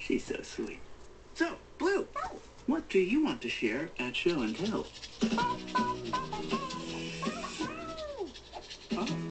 She's so sweet. So, Blue, what do you want to share at Show and Tell? Oh.